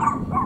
Oh,